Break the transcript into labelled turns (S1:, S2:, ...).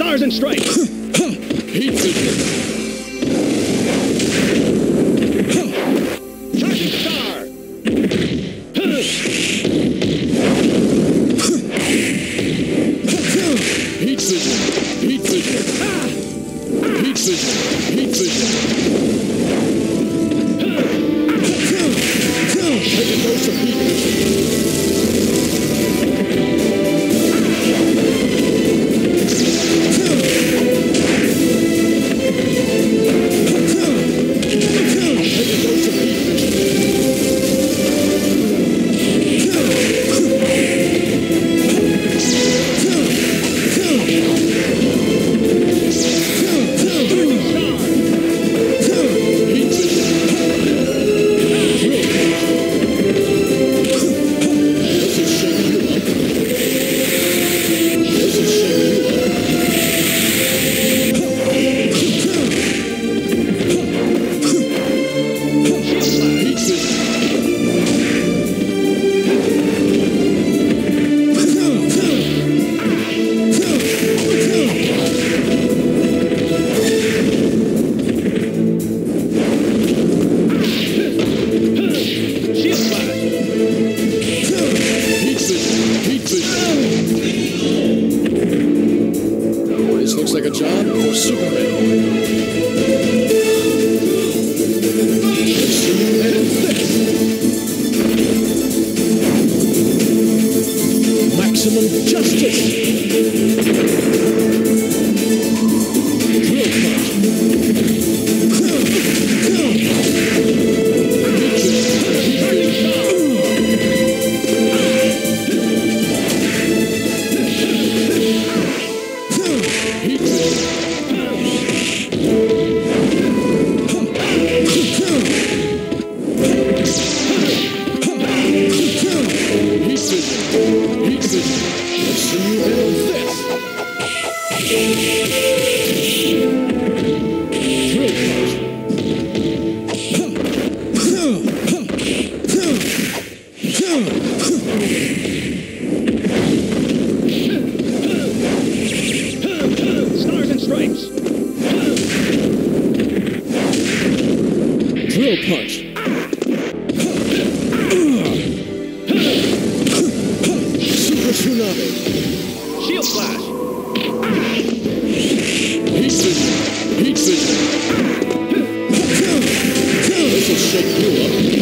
S1: and stripes.
S2: Heat vision.
S1: Charging star.
S2: Heat vision. Heat vision. Heat vision. Like a job for Superman. Maximum justice. Let's see
S1: you handle
S2: this. Drill punch. Flash. Heat vision. Heat vision. This
S1: will shake
S2: you up.